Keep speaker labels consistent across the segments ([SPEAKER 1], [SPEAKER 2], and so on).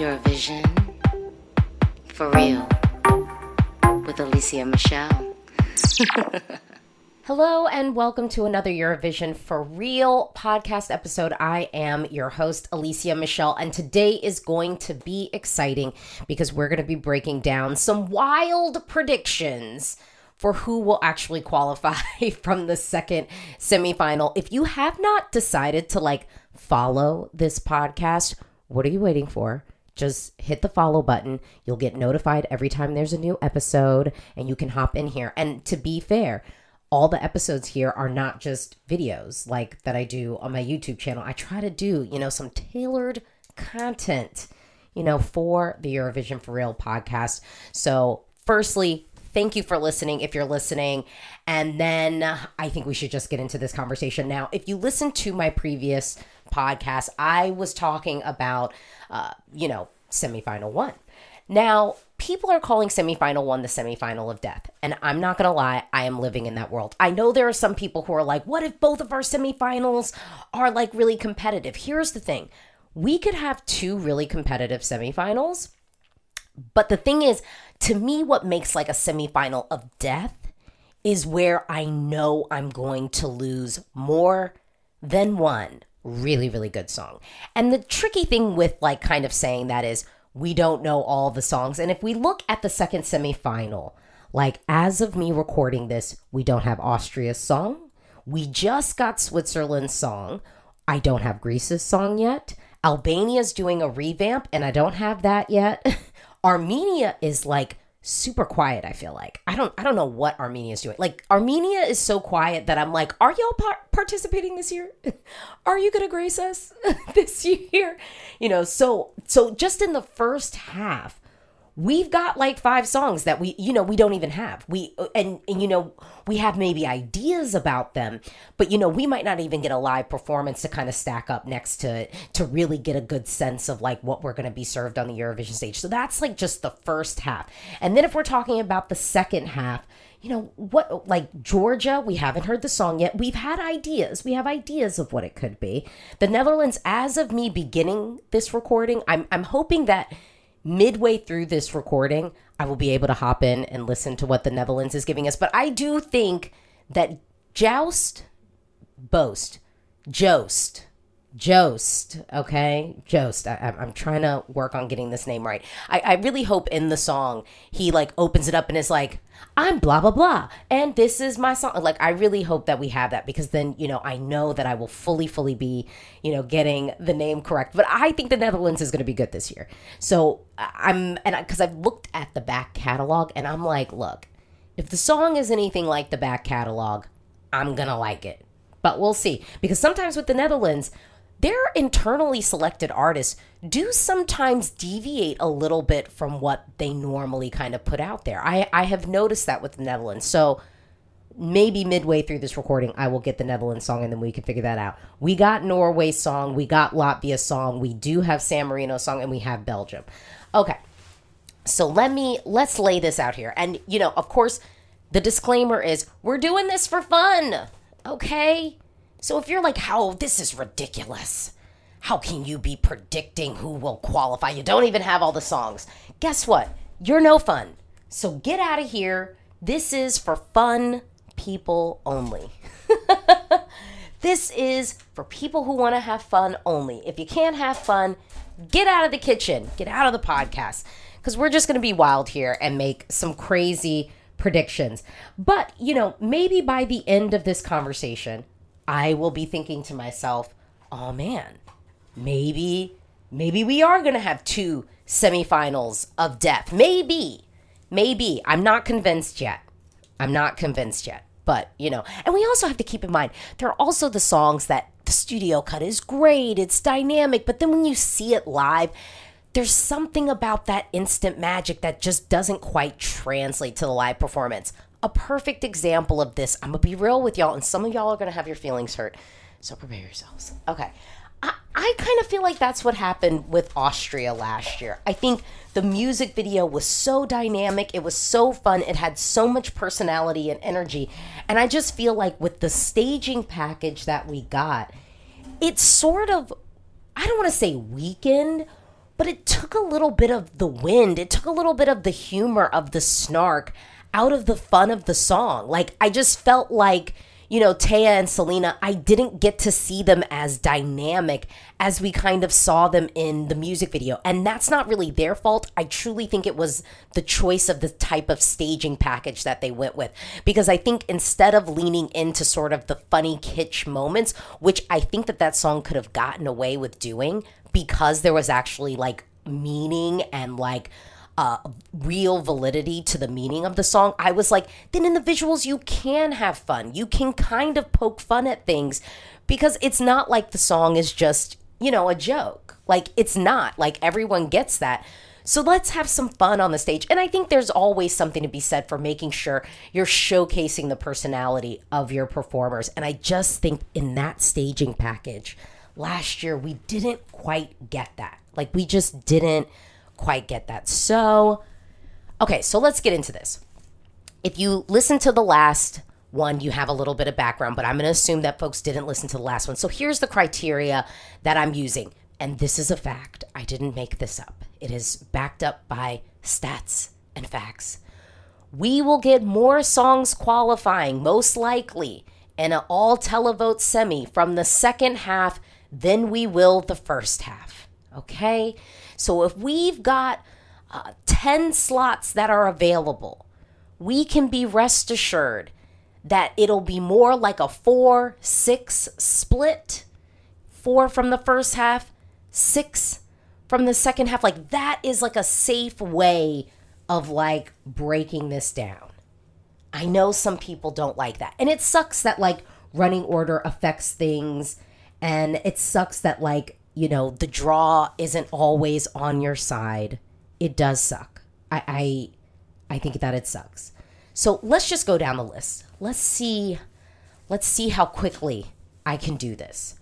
[SPEAKER 1] Eurovision for real with Alesia Michelle.
[SPEAKER 2] Hello and welcome to another Eurovision for Real podcast episode. I am your host, Alesia Michelle, and today is going to be exciting because we're going to be breaking down some wild predictions for who will actually qualify from the second semifinal. If you have not decided to like follow this podcast, what are you waiting for? Just hit the follow button. You'll get notified every time there's a new episode and you can hop in here. And to be fair, all the episodes here are not just videos like that I do on my YouTube channel. I try to do, you know, some tailored content, you know, for the Eurovision for Real podcast. So, firstly, thank you for listening if you're listening. And then I think we should just get into this conversation now. If you listen to my previous podcast, I was talking about, uh, you know, semifinal one. Now, people are calling semifinal one the semifinal of death. And I'm not going to lie, I am living in that world. I know there are some people who are like, what if both of our semifinals are like really competitive? Here's the thing we could have two really competitive semifinals. But the thing is, to me, what makes like a semifinal of death is where I know I'm going to lose more than one really, really good song. And the tricky thing with like kind of saying that is we don't know all the songs. And if we look at the second semifinal, like as of me recording this, we don't have Austria's song. We just got Switzerland's song. I don't have Greece's song yet. Albania's doing a revamp, and I don't have that yet. Armenia is like super quiet i feel like. I don't i don't know what armenia is doing. Like armenia is so quiet that i'm like are y'all par- participating this year? Are you gonna grace us this year? You know so so just in the first half we've got like five songs that we you know we don't even have. We and, and you know we have maybe ideas about them but you know we might not even get a live performance to kind of stack up next to it to really get a good sense of like what we're going to be served on the eurovision stage. So that's like just the first half. And then if we're talking about the second half you know what like georgia we haven't heard the song yet. We've had ideas. We have ideas of what it could be. The netherlands as of me beginning this recording i'm i'm hoping that midway through this recording, I will be able to hop in and listen to what the Netherlands is giving us. But I do think that Joust, Boast, Jost, Jost, okay? Jost. I, am trying to work on getting this name right. I, I really hope in the song he like opens it up and is like, I'm blah, blah, blah. And this is my song. Like, I really hope that we have that because then, you know, I know that I will fully, fully be, you know, getting the name correct. But I think the Netherlands is going to be good this year. So I'm, and because I've looked at the back catalog and I'm like, look, if the song is anything like the back catalog, I'm going to like it. But we'll see. Because sometimes with the Netherlands, their internally selected artists do sometimes deviate a little bit from what they normally kind of put out there. I, I have noticed that with the Netherlands. So maybe midway through this recording, I will get the Netherlands song and then we can figure that out. We got Norway song, we got Latvia song, we do have San Marino song, and we have Belgium. Okay. So let me let's lay this out here. And you know, of course, the disclaimer is we're doing this for fun. Okay? So if you're like, how this is ridiculous. How can you be predicting who will qualify? You don't even have all the songs. Guess what? You're no fun. So get out of here. This is for fun people only. this is for people who want to have fun only. If you can't have fun, get out of the kitchen, get out of the podcast, because we're just going to be wild here and make some crazy predictions. But, you know, maybe by the end of this conversation, I will be thinking to myself, oh man, maybe, maybe we are going to have two semifinals of death. Maybe, maybe. I'm not convinced yet. I'm not convinced yet. But, you know, and we also have to keep in mind there are also the songs that the studio cut is great, it's dynamic, but then when you see it live, there's something about that instant magic that just doesn't quite translate to the live performance a perfect example of this. I'm gonna be real with y'all, and some of y'all are gonna have your feelings hurt. So prepare yourselves. Okay. I, I kind of feel like that's what happened with Austria last year. I think the music video was so dynamic, it was so fun, it had so much personality and energy. And I just feel like with the staging package that we got, it's sort of, I don't want to say weakened, but it took a little bit of the wind, it took a little bit of the humor of the snark out of the fun of the song. Like, I just felt like you know, Teya and Salena, I didn't get to see them as dynamic as we kind of saw them in the music video. And that's not really their fault. I truly think it was the choice of the type of staging package that they went with. Because I think instead of leaning into sort of the funny kitsch moments, which I think that that song could have gotten away with doing because there was actually like meaning and like uh, real validity to the meaning of the song, I was like, then in the visuals, you can have fun. You can kind of poke fun at things because it's not like the song is just, you know, a joke. Like, it's not. Like, everyone gets that. So let's have some fun on the stage. And I think there's always something to be said for making sure you're showcasing the personality of your performers. And I just think in that staging package last year, we didn't quite get that. Like, we just didn't quite get that. So, okay, so let's get into this. If you listen to the last one, you have a little bit of background, but I'm going to assume that folks didn't listen to the last one. So here's the criteria that I'm using. And this is a fact. I didn't make this up. It is backed up by stats and facts. We will get more songs qualifying, most likely, in an all televote semi from the second half than we will the first half. Okay? So if we've got uh, 10 slots that are available, we can be rest assured that it'll be more like a 4 6 split. Four from the first half, six from the second half. Like that is like a safe way of like breaking this down. I know some people don't like that. And it sucks that like running order affects things. And it sucks that like you know, the draw isn't always on your side, it does suck. I, I, I think that it sucks. So let's just go down the list. Let's see, let's see how quickly I can do this.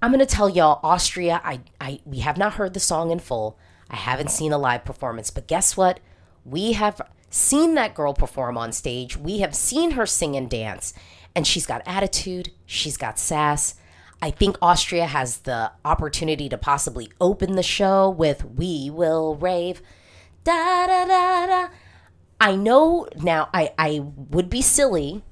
[SPEAKER 2] I'm gonna tell y'all, Austria. I, I, we have not heard the song in full. I haven't seen a live performance, but guess what? We have seen that girl perform on stage. We have seen her sing and dance, and she's got attitude. She's got sass. I think Austria has the opportunity to possibly open the show with We Will Rave. Da da da da. I know now, I, I would be silly.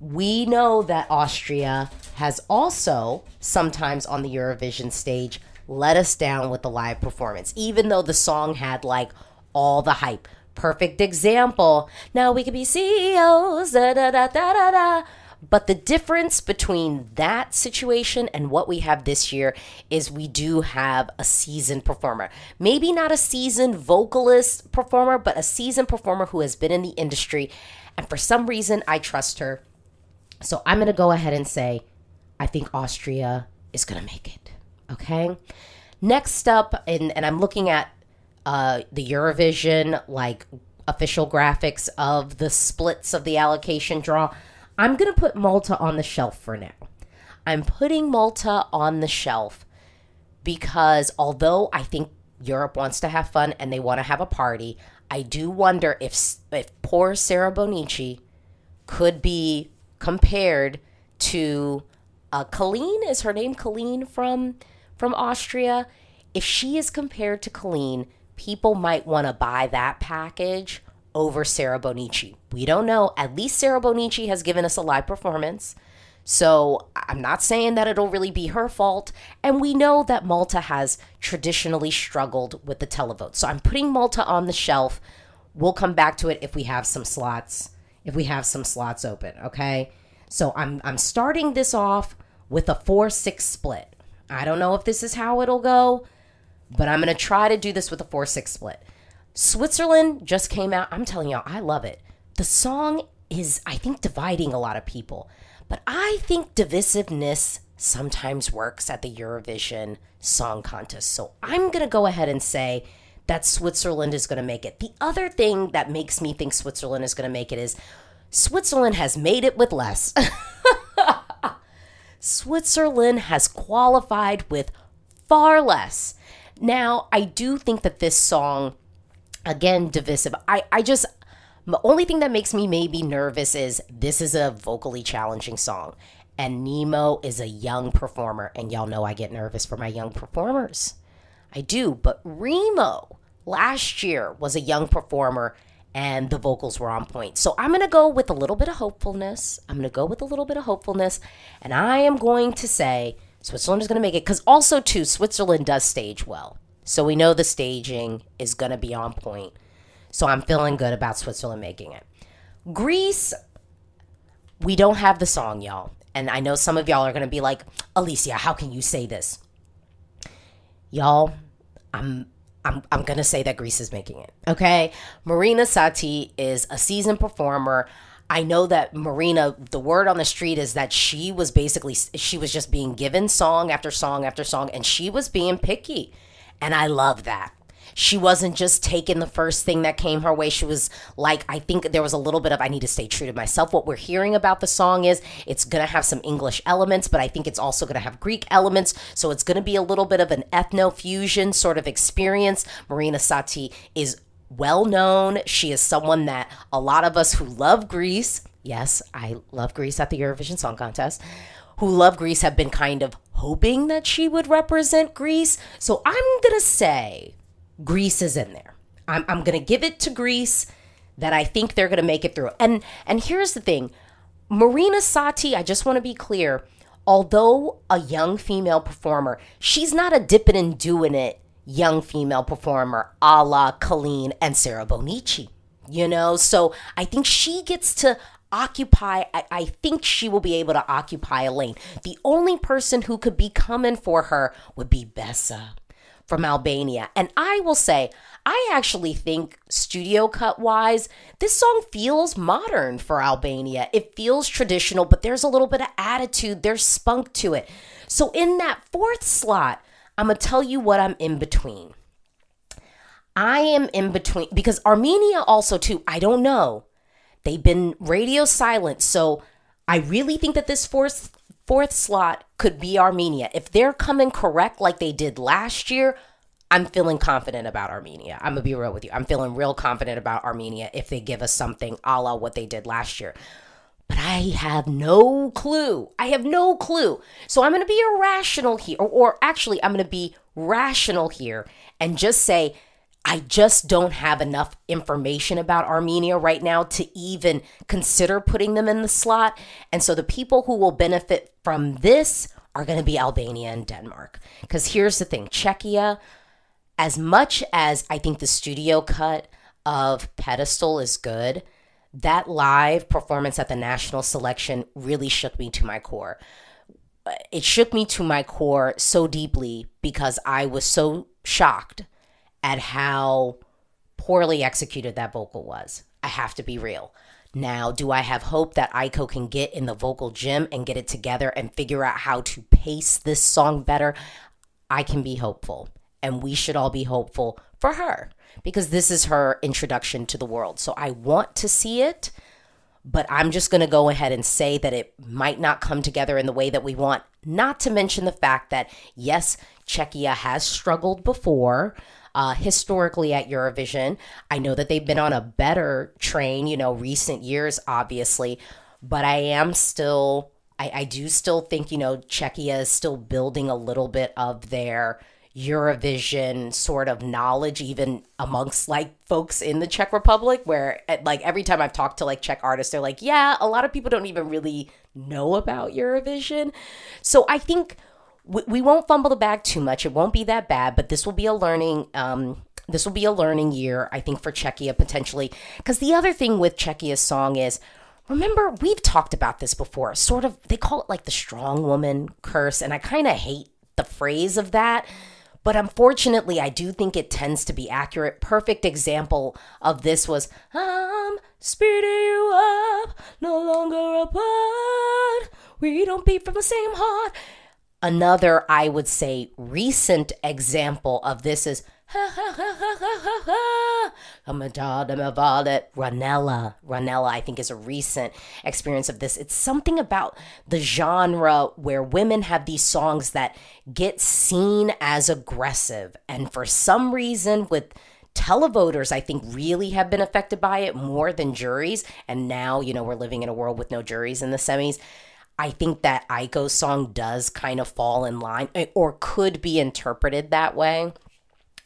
[SPEAKER 2] We know that Austria has also sometimes on the Eurovision stage let us down with the live performance, even though the song had like all the hype. Perfect example. Now we could be CEOs. Da da da da da da. But the difference between that situation and what we have this year is we do have a seasoned performer. Maybe not a seasoned vocalist performer, but a seasoned performer who has been in the industry. And for some reason, I trust her. So I'm going to go ahead and say, I think Austria is going to make it. Okay. Next up, and, and I'm looking at uh, the Eurovision, like official graphics of the splits of the allocation draw. I'm going to put Malta on the shelf for now. I'm putting Malta on the shelf because although I think Europe wants to have fun and they want to have a party, I do wonder if if poor Sarah Bonnici could be compared to uh, Kaleen. Is her name Kaleen from from Austria? If she is compared to Kaleen, people might want to buy that package over Sarah Bonnici. We don't know. At least Sarah Bonnici has given us a live performance. So I'm not saying that it'll really be her fault. And we know that Malta has traditionally struggled with the televote. So I'm putting Malta on the shelf. We'll come back to it if we have some slots, if we have some slots open, okay? So I'm I'm starting this off with a 4-6 split. I don't know if this is how it'll go, but I'm going to try to do this with a 4-6 split. Switzerland just came out. I'm telling y'all, I love it. The song is, I think, dividing a lot of people. But I think divisiveness sometimes works at the Eurovision Song Contest. So I'm going to go ahead and say that Switzerland is going to make it. The other thing that makes me think Switzerland is going to make it is Switzerland has made it with less. Switzerland has qualified with far less. Now, I do think that this song again divisive. I I just the only thing that makes me maybe nervous is this is a vocally challenging song and Nemo is a young performer and y'all know I get nervous for my young performers. I do. But Remo last year was a young performer and the vocals were on point. So I'm going to go with a little bit of hopefulness. I'm going to go with a little bit of hopefulness. And I am going to say Switzerland is going to make it because also, too, Switzerland does stage well. So we know the staging is going to be on point. So I'm feeling good about Switzerland making it. Greece, we don't have the song, y'all. And I know some of y'all are going to be like, Alesia, how can you say this? Y'all, I'm I'm, I'm going to say that Greece is making it. Okay. Marina Satti is a seasoned performer. I know that Marina, the word on the street is that she was basically, she was just being given song after song after song, and she was being picky. And I love that she wasn't just taking the first thing that came her way. She was like, I think there was a little bit of, I need to stay true to myself. What we're hearing about the song is it's going to have some English elements, but I think it's also going to have Greek elements. So it's going to be a little bit of an ethno fusion sort of experience. Marina Satti is well known. She is someone that a lot of us who love Greece, yes, I love Greece at the Eurovision Song Contest, who love Greece have been kind of hoping that she would represent Greece. So I'm going to say Greece is in there. I'm, I'm going to give it to Greece that I think they're going to make it through. And and here's the thing. Marina Satti, I just want to be clear, although a young female performer, she's not a dipping and doing it young female performer a la Kaleen and Sarah Bonnici. You know, so I think she gets to occupy I, think she will be able to occupy a lane the only person who could be coming for her would be besa from Albania. And I will say, I actually think studio cut wise, this song feels modern for Albania. It feels traditional, but there's a little bit of attitude, there's spunk to it. So in that fourth slot, I'm going to tell you what I'm in between. I am in between because Armenia also too, I don't know. They've been radio silent, so I really think that this fourth fourth slot could be Armenia. If they're coming correct like they did last year, I'm feeling confident about Armenia. I'm gonna be real with you. I'm feeling real confident about Armenia if they give us something a la what they did last year. But I have no clue. I have no clue. So I'm gonna be irrational here, or, or actually, I'm gonna be rational here and just say I just don't have enough information about Armenia right now to even consider putting them in the slot. And so the people who will benefit from this are going to be Albania and Denmark. Because here's the thing Czechia, as much as I think the studio cut of Pedestal is good, that live performance at the national selection really shook me to my core. It shook me to my core so deeply because I was so shocked at how poorly executed that vocal was. I have to be real. Now, do I have hope that Aiko can get in the vocal gym and get it together and figure out how to pace this song better? I can be hopeful. And we should all be hopeful for her because this is her introduction to the world. So I want to see it, but I'm just going to go ahead and say that it might not come together in the way that we want. Not to mention the fact that, yes, Czechia has struggled before uh, historically at Eurovision. I know that they've been on a better train, you know, recent years, obviously, but I am still, I, I do still think, you know, Czechia is still building a little bit of their Eurovision sort of knowledge, even amongst like folks in the Czech Republic, where like every time I've talked to like Czech artists, they're like, yeah, a lot of people don't even really know about Eurovision. So I think we, won't fumble the bag too much. It won't be that bad, but this will be a learning. Um, this will be a learning year, I think, for Czechia potentially. Because the other thing with Czechia's song is, remember we've talked about this before. Sort of, they call it like the strong woman curse, and I kind of hate the phrase of that. But unfortunately, I do think it tends to be accurate. Perfect example of this was I'm speeding you up, no longer apart. We don't beat from the same heart. Another, I would say, recent example of this is Ronela. Ronela, I think, is a recent experience of this. It's something about the genre where women have these songs that get seen as aggressive. And for some reason, with televoters i think really have been affected by it more than juries and now you know we're living in a world with no juries in the semis I think that Aiko's song does kind of fall in line eh, or could be interpreted that way.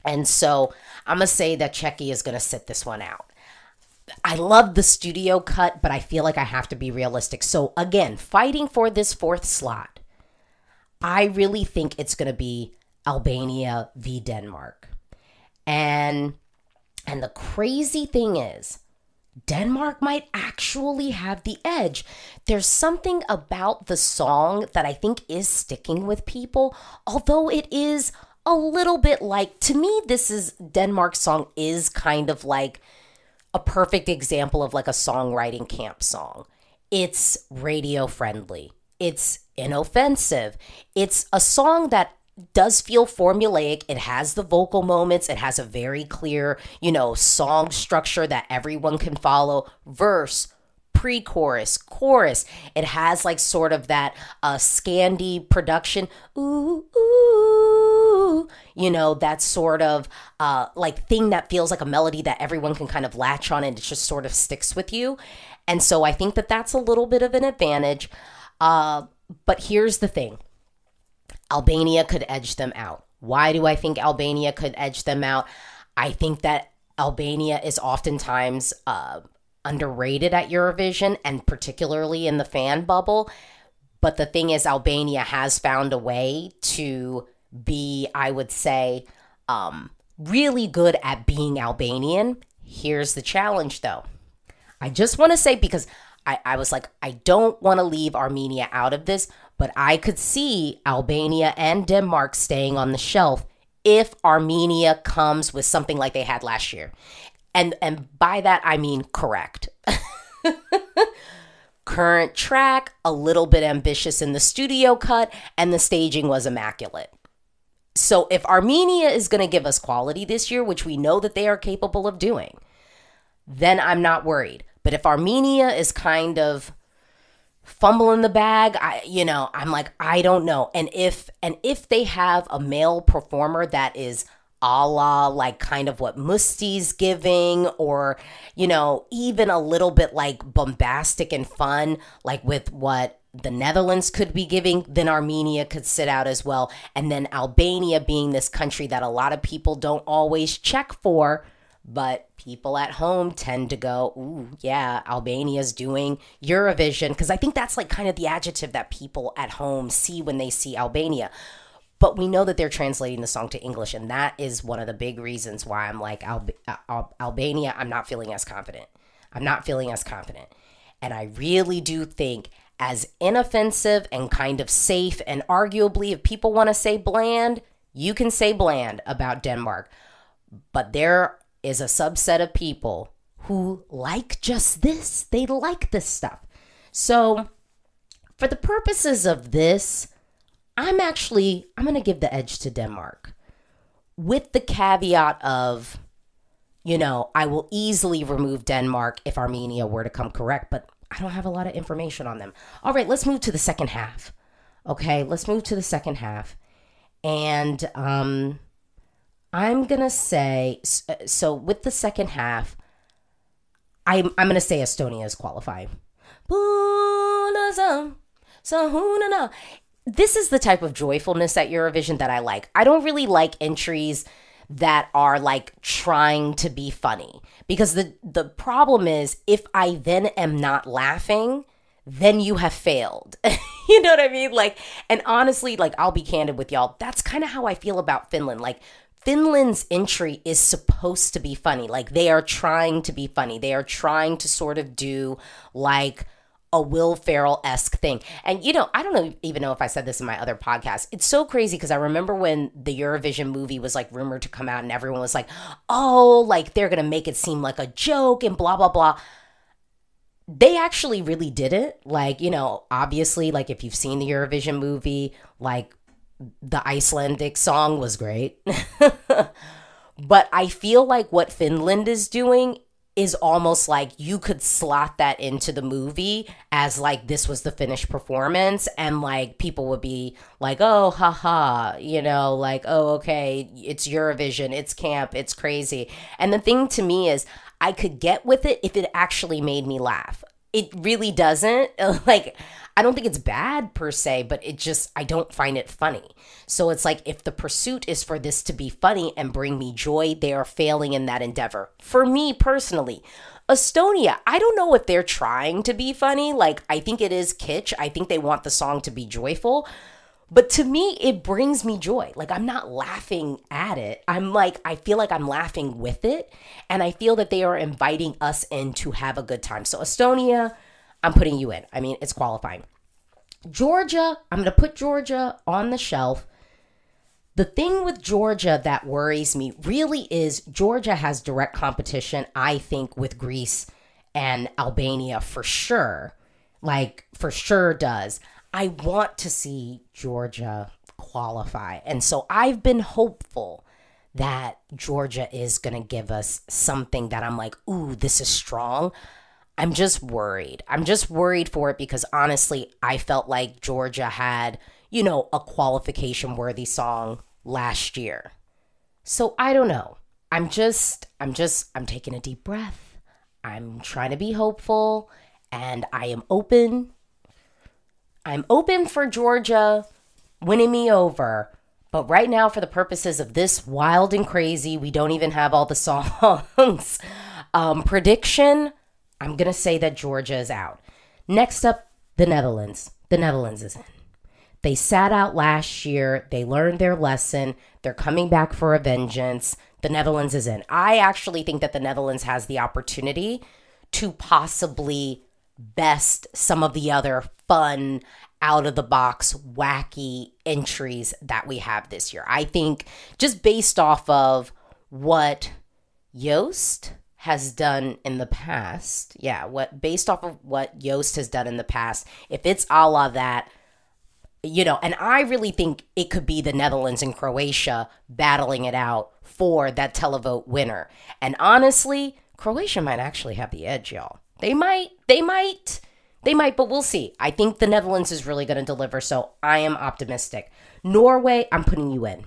[SPEAKER 2] And so I'm going to say that Czechia is going to sit this one out. I love the studio cut, but I feel like I have to be realistic. So again, fighting for this fourth slot, I really think it's going to be Albania v Denmark. And and the crazy thing is, Denmark might actually have the edge. There's something about the song that I think is sticking with people, although it is a little bit like to me this is Denmark's song is kind of like a perfect example of like a songwriting camp song. It's radio friendly. It's inoffensive. It's a song that does feel formulaic. It has the vocal moments. It has a very clear, you know, song structure that everyone can follow. Verse, pre chorus, chorus. It has like sort of that uh, Scandi production. Ooh, ooh. You know, that sort of uh, like thing that feels like a melody that everyone can kind of latch on and it just sort of sticks with you. And so I think that that's a little bit of an advantage. Uh, but here's the thing Albania could edge them out. Why do I think Albania could edge them out? I think that Albania is oftentimes uh, underrated at Eurovision and particularly in the fan bubble. But the thing is, Albania has found a way to be, I would say, um, really good at being Albanian. Here's the challenge though. I just want to say, because I, I was like, I don't want to leave Armenia out of this, but I could see Albania and Denmark staying on the shelf if Armenia comes with something like they had last year. And and by that I mean correct. Current track, a little bit ambitious in the studio cut, and the staging was immaculate. So if Armenia is going to give us quality this year, which we know that they are capable of doing, then I'm not worried. But if Armenia is kind of fumbling the bag, I you know, I'm like I don't know. And if and if they have a male performer that is a la like kind of what Mustii's giving, or, you know, even a little bit like bombastic and fun, like with what the Netherlands could be giving, then Armenia could sit out as well. And then Albania being this country that a lot of people don't always check for, but people at home tend to go, ooh, yeah, Albania's doing Eurovision. Because I think that's like kind of the adjective that people at home see when they see Albania but we know that they're translating the song to English, and that is one of the big reasons why I'm like Al- uh, Al- Albania. I'm not feeling as confident. I'm not feeling as confident, and I really do think as inoffensive and kind of safe, and arguably, if people want to say bland, you can say bland about Denmark, but there is a subset of people who like just this. They like this stuff. So, for the purposes of this, I'm actually I'm going to give the edge to Denmark with the caveat of you know, I will easily remove Denmark if Armenia were to come correct, but I don't have a lot of information on them. All right, let's move to the second half. Okay, let's move to the second half. And um I'm going to say uh, so with the second half I'm I'm going to say Estonia is qualifying this is the type of joyfulness at Eurovision that I like. I don't really like entries that are like trying to be funny because the the problem is if I then am not laughing, then you have failed. you know what I mean? Like and honestly, like I'll be candid with y'all, that's kind of how I feel about Finland. Like Finland's entry is supposed to be funny. Like they are trying to be funny. They are trying to sort of do like a Will Ferrell esque thing. And you know, I don't even know if I said this in my other podcast. It's so crazy because I remember when the Eurovision movie was like rumored to come out, and everyone was like, "Oh, like they're gonna make it seem like a joke and blah blah blah." They actually really did it. Like you know, obviously, like if you've seen the Eurovision movie, like the Icelandic song was great. but I feel like what Finland is doing is almost like you could slot that into the movie as like this was the finished performance and like people would be like oh haha you know like oh okay it's eurovision it's camp it's crazy. And the thing to me is i could get with it if it actually made me laugh it really doesn't. Like, I don't think it's bad per se, but it just, I don't find it funny. So it's like if the pursuit is for this to be funny and bring me joy, they are failing in that endeavor. For me personally, Estonia, I don't know if they're trying to be funny. Like, I think it is kitsch. I think they want the song to be joyful. But to me, it brings me joy. Like, I'm not laughing at it. I'm like, I feel like I'm laughing with it. And I feel that they are inviting us in to have a good time. So, Estonia, I'm putting you in. I mean, it's qualifying. Georgia, I'm going to put Georgia on the shelf. The thing with Georgia that worries me really is Georgia has direct competition, I think, with Greece and Albania for sure. Like, for sure does. I want to see Georgia qualify. And so I've been hopeful that Georgia is going to give us something that I'm like, ooh, this is strong. I'm just worried. I'm just worried for it because honestly, I felt like Georgia had, you know, a qualification worthy song last year. So I don't know. I'm just, I'm just, I'm taking a deep breath. I'm trying to be hopeful and I am open I'm open for Georgia winning me over. But right now, for the purposes of this wild and crazy, we don't even have all the songs. um, prediction I'm going to say that Georgia is out. Next up, the Netherlands. The Netherlands is in. They sat out last year. They learned their lesson. They're coming back for a vengeance. The Netherlands is in. I actually think that the Netherlands has the opportunity to possibly best some of the other fun, out of the box, wacky entries that we have this year. I think just based off of what Joost has done in the past, yeah, what based off of what Joost has done in the past, if it's a la that, you know, and I really think it could be the Netherlands and Croatia battling it out for that televote winner. And honestly, Croatia might actually have the edge, y'all. They might, they might they might, but we'll see. I think the Netherlands is really going to deliver, so I am optimistic. Norway, I'm putting you in.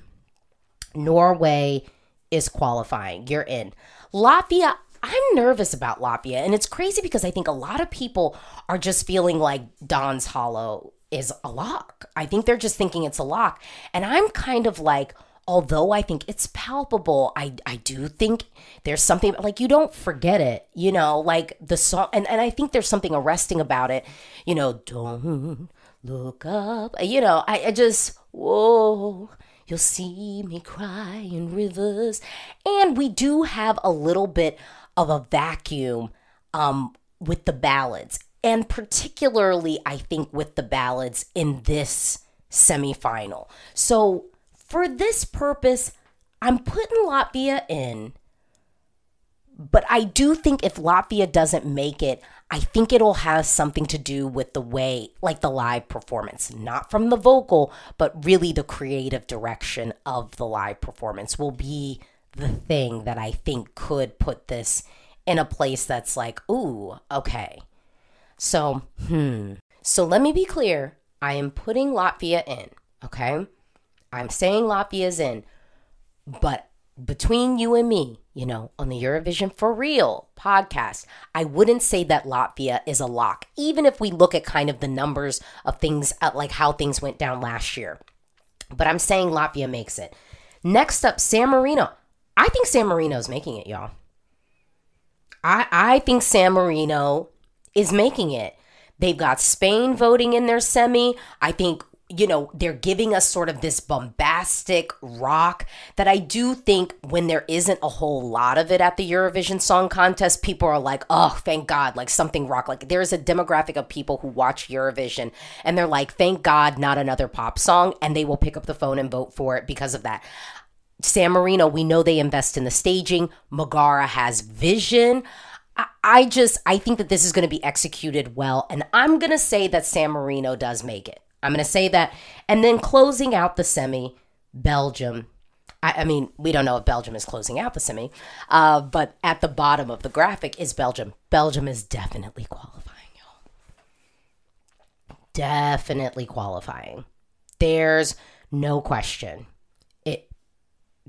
[SPEAKER 2] Norway is qualifying. You're in. Latvia, I'm nervous about Latvia, and it's crazy because I think a lot of people are just feeling like Dons Hollow is a lock. I think they're just thinking it's a lock. And I'm kind of like, although I think it's palpable, I I do think there's something like you don't forget it, you know, like the song and, and I think there's something arresting about it, you know, don't look up. You know, I, I just whoa You'll see me cry in rivers. And we do have a little bit of a vacuum um, with the ballads. And particularly, I think, with the ballads in this semifinal. So for this purpose, I'm putting Latvia in. But I do think if Latvia doesn't make it, I think it'll have something to do with the way, like the live performance, not from the vocal, but really the creative direction of the live performance will be the thing that I think could put this in a place that's like, ooh, okay. So, hmm. So let me be clear. I am putting Latvia in, okay? I'm saying Latvia's in, but between you and me, you know, on the Eurovision for Real podcast, I wouldn't say that Latvia is a lock, even if we look at kind of the numbers of things, at like how things went down last year. But I'm saying Latvia makes it. Next up, San Marino. I think San Marino's making it, y'all. I, I think San Marino is making it. They've got Spain voting in their semi. I think you know, they're giving us sort of this bombastic rock that I do think when there isn't a whole lot of it at the Eurovision Song Contest, people are like, oh, thank God, like something rock. Like there's a demographic of people who watch Eurovision and they're like, thank God, not another pop song. And they will pick up the phone and vote for it because of that. San Marino, we know they invest in the staging. Megara has vision. I just I think that this is going to be executed well, and I'm going to say that San Marino does make it. I'm going to say that. And then closing out the semi, Belgium. I, I, mean, we don't know if Belgium is closing out the semi, uh, but at the bottom of the graphic is Belgium. Belgium is definitely qualifying, y'all. Definitely qualifying. There's no question. It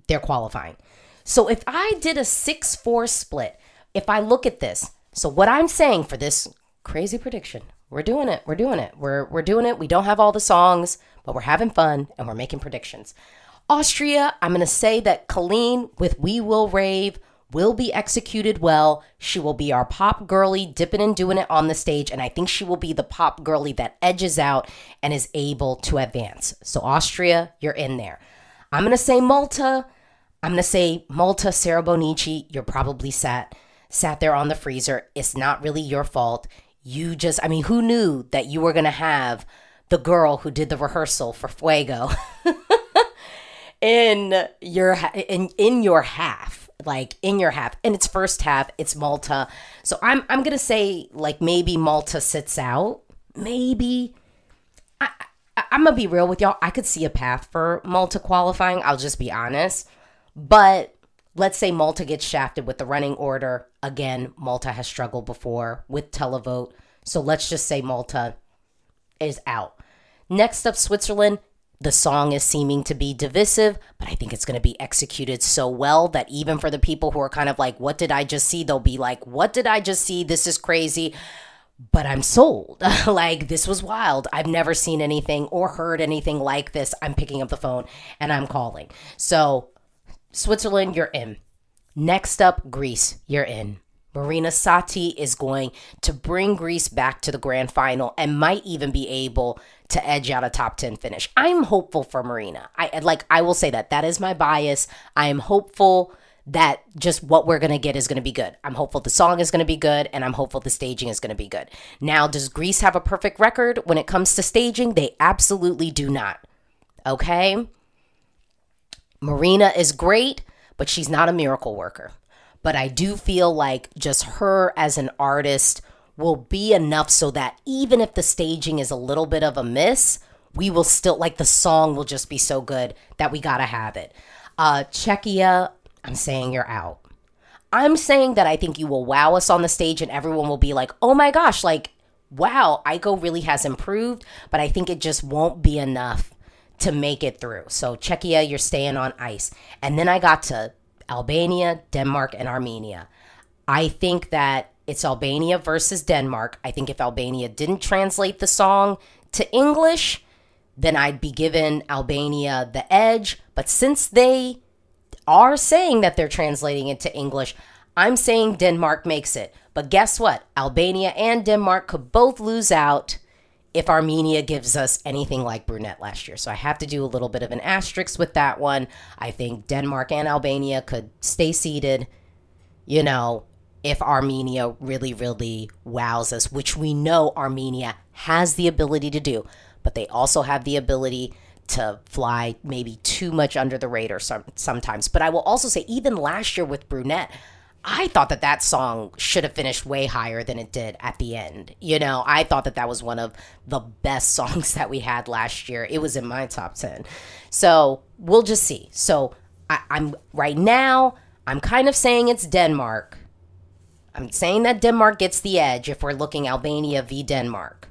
[SPEAKER 2] they're qualifying. So if I did a 6-4 split, if I look at this, so what I'm saying for this crazy prediction. We're doing it. We're doing it. We're we're doing it. We don't have all the songs, but we're having fun and we're making predictions. Austria, I'm going to say that Kaleen with We Will Rave will be executed well. She will be our pop girly, dipping and doing it on the stage. And I think she will be the pop girly that edges out and is able to advance. So, Austria, you're in there. I'm going to say Malta. I'm going to say Malta, Sarah Bonnici. You're probably sat sat there on the freezer. It's not really your fault. You just, I mean, who knew that you were going to have the girl who did the rehearsal for Fuego in your in in your half, like in your half. In its first half, it's Malta. So I'm I'm gonna say like maybe Malta sits out. Maybe. I, I I'm gonna be real with y'all. I could see a path for Malta qualifying. I'll just be honest. But let's say Malta gets shafted with the running order. Again, Malta has struggled before with televote. So let's just say Malta is out. Next up, Switzerland. The song is seeming to be divisive, but I think it's going to be executed so well that even for the people who are kind of like, what did I just see? They'll be like, what did I just see? This is crazy. But I'm sold. like, this was wild. I've never seen anything or heard anything like this. I'm picking up the phone and I'm calling. So, Switzerland, you're in. Next up, Greece, you're in. Marina Satti is going to bring Greece back to the grand final and might even be able to edge out a top 10 finish. I'm hopeful for Marina. I like I will say that that is my bias. I am hopeful that just what we're going to get is going to be good. I'm hopeful the song is going to be good and I'm hopeful the staging is going to be good. Now, does Greece have a perfect record when it comes to staging? They absolutely do not. Okay? Marina is great, but she's not a miracle worker but I do feel like just her as an artist will be enough so that even if the staging is a little bit of a miss, we will still like the song will just be so good that we gotta have it. Uh Czechia, I'm saying you're out. I'm saying that I think you will wow us on the stage and everyone will be like, oh my gosh, like, wow, Aiko really has improved, but I think it just won't be enough to make it through. So Czechia, you're staying on ice. And then I got to Albania, Denmark, and Armenia. I think that it's Albania versus Denmark. I think if Albania didn't translate the song to English, then I'd be giving Albania the edge. But since they are saying that they're translating it to English, I'm saying Denmark makes it. But guess what? Albania and Denmark could both lose out if Armenia gives us anything like Brunette last year. So I have to do a little bit of an asterisk with that one. I think Denmark and Albania could stay seated, you know, if Armenia really, really wows us, which we know Armenia has the ability to do, but they also have the ability to fly maybe too much under the radar some, sometimes. But I will also say, even last year with Brunette, I thought that that song should have finished way higher than it did at the end. You know, I thought that that was one of the best songs that we had last year. It was in my top 10. So we'll just see. So I, I'm right now, I'm kind of saying it's Denmark. I'm saying that Denmark gets the edge if we're looking Albania v Denmark.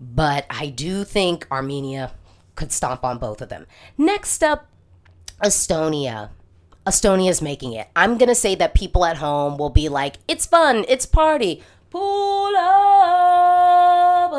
[SPEAKER 2] But I do think Armenia could stomp on both of them. Next up, Estonia. Estonia's making it. I'm going to say that people at home will be like, it's fun, it's party. Pull up,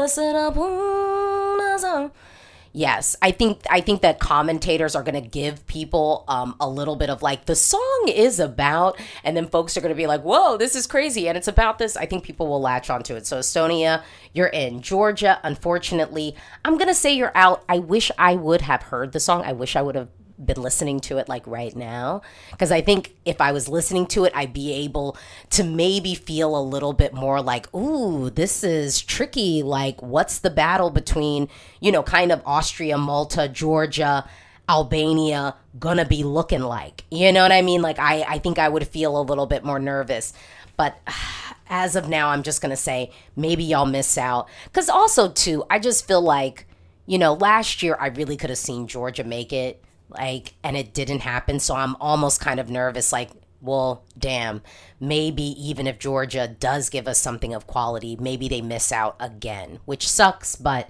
[SPEAKER 2] Yes, I think I think that commentators are going to give people um, a little bit of like the song is about, and then folks are going to be like, "Whoa, this is crazy," and it's about this. I think people will latch onto it. So Estonia, you're in. Georgia, unfortunately, I'm going to say you're out. I wish I would have heard the song. I wish I would have been listening to it like right now because I think if I was listening to it, I'd be able to maybe feel a little bit more like, ooh, this is tricky. Like, what's the battle between, you know, kind of Austria, Malta, Georgia, Albania gonna be looking like? You know what I mean? Like, I, I think I would feel a little bit more nervous. But as of now, I'm just gonna say maybe y'all miss out. Because also, too, I just feel like, you know, last year I really could have seen Georgia make it like and it didn't happen so i'm almost kind of nervous like well damn maybe even if georgia does give us something of quality maybe they miss out again which sucks but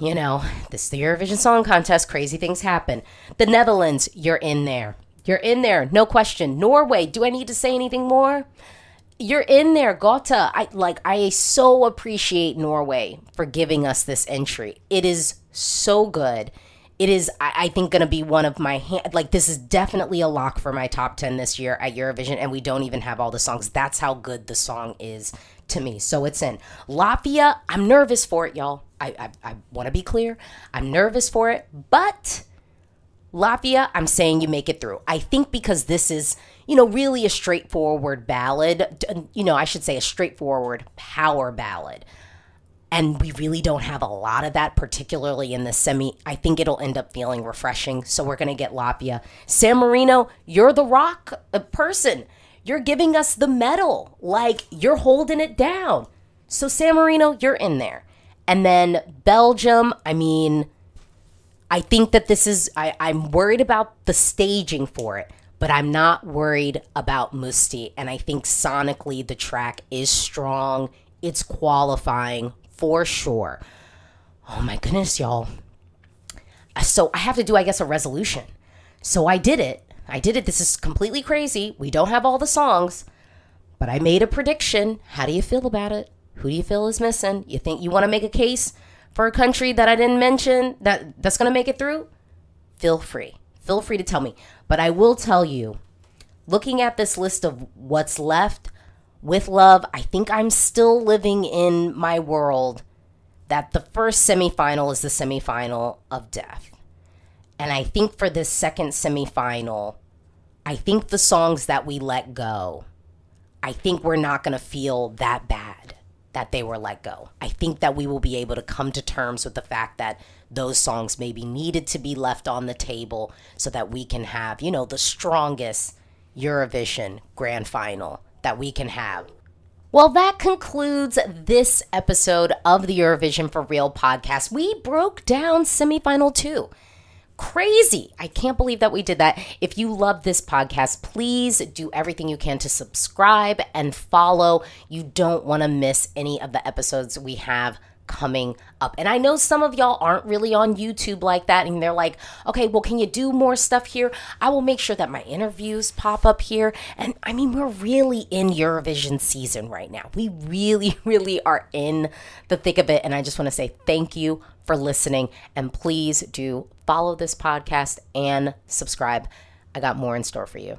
[SPEAKER 2] you know this is the eurovision song contest crazy things happen the netherlands you're in there you're in there no question norway do i need to say anything more you're in there, Gåte. I like I so appreciate Norway for giving us this entry. It is so good. It is, I, I think, going to be one of my hand. Like this is definitely a lock for my top ten this year at Eurovision, and we don't even have all the songs. That's how good the song is to me. So it's in Latvia. I'm nervous for it, y'all. I I, I want to be clear. I'm nervous for it, but Latvia, I'm saying you make it through. I think because this is, you know, really a straightforward ballad, you know, I should say a straightforward power ballad. And we really don't have a lot of that, particularly in the semi. I think it'll end up feeling refreshing. So we're going to get Latvia. San Marino, you're the rock uh, person. You're giving us the metal. Like you're holding it down. So San Marino, you're in there. And then Belgium, I mean, I think that this is, I, I'm worried about the staging for it, but I'm not worried about Mustii. And I think sonically the track is strong. It's qualifying for sure. Oh my goodness, y'all. Uh, so I have to do, I guess, a resolution. So I did it. I did it. This is completely crazy. We don't have all the songs, but I made a prediction. How do you feel about it? Who do you feel is missing? You think you want to make a case for a country that I didn't mention that that's going to make it through? Feel free. Feel free to tell me. But I will tell you, looking at this list of what's left with love, I think I'm still living in my world that the first semifinal is the semifinal of death. And I think for this second semifinal, I think the songs that we let go, I think we're not going to feel that bad that they were let go. I think that we will be able to come to terms with the fact that those songs maybe needed to be left on the table so that we can have, you know, the strongest Eurovision grand final that we can have. Well, that concludes this episode of the Eurovision for Real podcast. We broke down semifinal two crazy. I can't believe that we did that. If you love this podcast, please do everything you can to subscribe and follow. You don't want to miss any of the episodes we have coming up. And I know some of y'all aren't really on YouTube like that and they're like, "Okay, well can you do more stuff here?" I will make sure that my interviews pop up here. And I mean, we're really in Eurovision season right now. We really really are in the thick of it and I just want to say thank you for listening and please do follow this podcast and subscribe. I got more in store for you.